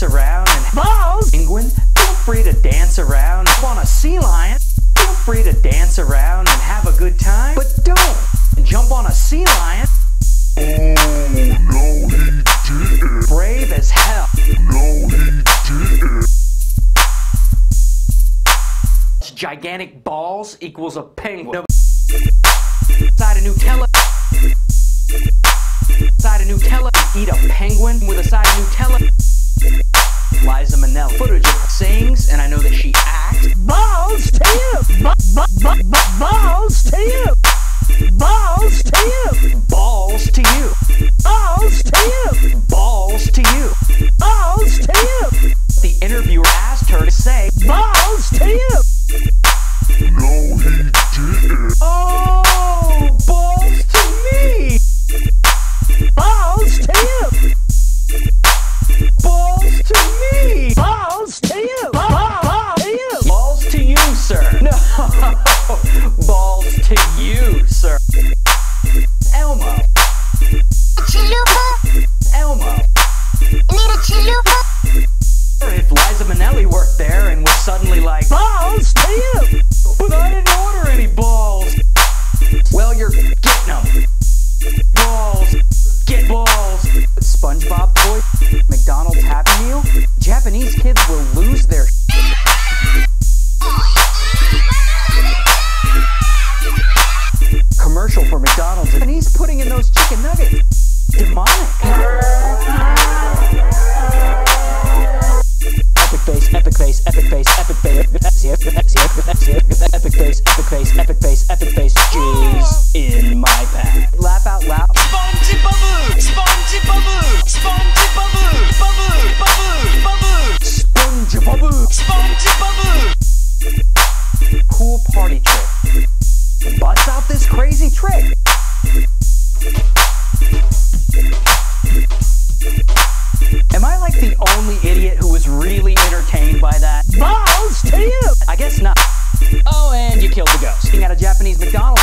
dance around and Balls! penguin. Feel free to dance around. On a sea lion, feel free to dance around and have a good time. But don't jump on a sea lion. Oh, no, he didn't. Brave as hell. No, he didn't. Gigantic balls equals a penguin. Side of Nutella. Side of Nutella. Eat a penguin with a side of Nutella. Footage of sings, and I know that she acts. Balls to you! Ba- ba- ba- ba- balls to you! Balls to you! Balls to you. Balls to you! Balls to you. Balls to you! The interviewer asked her to say, Balls to you! balls to you, sir. Elmo. Chalupa? Elmo. Need a chalupa? If Liza Minnelli worked there and was face, epic face, epic face, epic face, epic face, epic face, epic face, epic face, J's in my bag. Laugh out loud. Spongy bubble, spongy bubble, spongy bubble, bubble, bubble, bubble, SpongeBob. spongy bubble. Cool party trick. Bust out this crazy trick. Am I like the only idiot who was really entertained by that? Balls to you! I guess not. Oh, and you killed the ghost. Eating at a Japanese McDonald's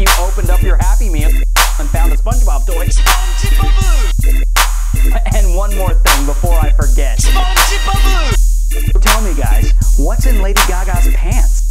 you opened up your Happy Meal and found a SpongeBob toy. And one more thing before I forget. spongy bubble, Tell me, guys, what's in Lady Gaga's pants?